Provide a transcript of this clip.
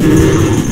Yeah.